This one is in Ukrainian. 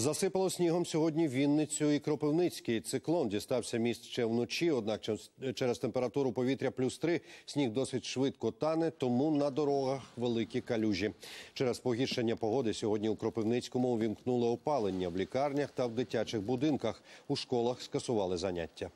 Засипало снігом сьогодні Вінницю і Кропивницький. Циклон дістався міст ще вночі. Однак через- через температуру повітря плюс три сніг досить швидко тане, тому на дорогах великі калюжі. Через погіршення погоди сьогодні у Кропивницькому увімкнули опалення в лікарнях та в дитячих будинках. У школах скасували заняття.